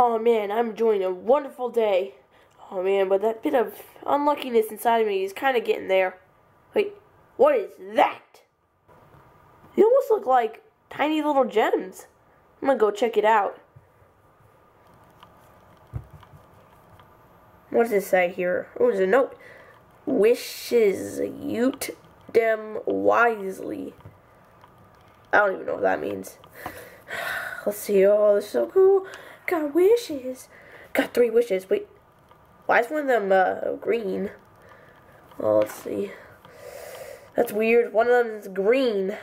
Oh man, I'm enjoying a wonderful day. Oh man, but that bit of unluckiness inside of me is kind of getting there. Wait, what is that? They almost look like tiny little gems. I'm gonna go check it out. What does it say here? Oh, there's a note. Wishes ute them wisely. I don't even know what that means. Let's see. Oh, this is so cool. Got wishes. Got three wishes. Wait. Why is one of them uh, green? Oh, let's see. That's weird. One of them is green.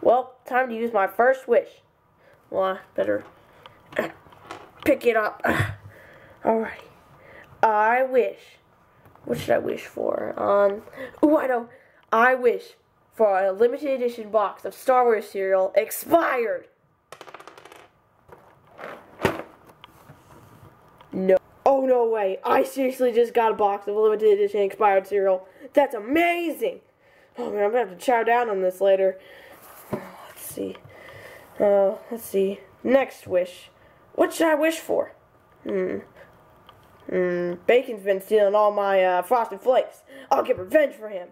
Well, time to use my first wish. Well, I better pick it up. Alright. I wish. What should I wish for? Um. Ooh, I know. I wish for a limited edition box of Star Wars cereal expired. No. Oh, no way. I seriously just got a box of limited edition expired cereal. That's amazing. Oh, man, I'm to have to chow down on this later. Let's see. Uh, let's see. Next wish. What should I wish for? Hmm. Hmm. Bacon's been stealing all my uh, frosted flakes. I'll get revenge for him.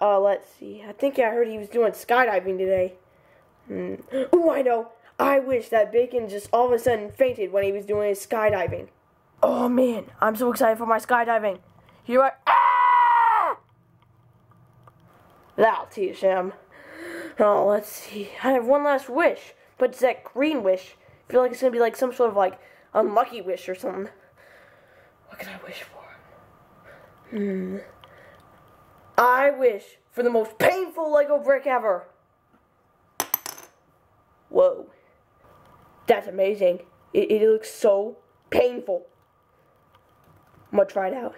Uh, let's see. I think I heard he was doing skydiving today. Hmm. Oh, I know. I wish that Bacon just all of a sudden fainted when he was doing his skydiving. Oh man, I'm so excited for my skydiving. Here I. Ah! That'll teach him. Oh, let's see. I have one last wish, but it's that green wish. I feel like it's gonna be like some sort of like unlucky wish or something. What can I wish for? Hmm. I wish for the most painful Lego brick ever. Whoa. That's amazing. It, it looks so painful. I'm gonna try it out.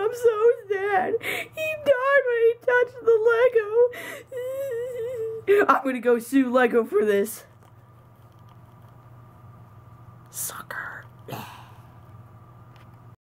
I'm so sad. He died when he touched the Lego. I'm gonna go sue Lego for this. Sucker.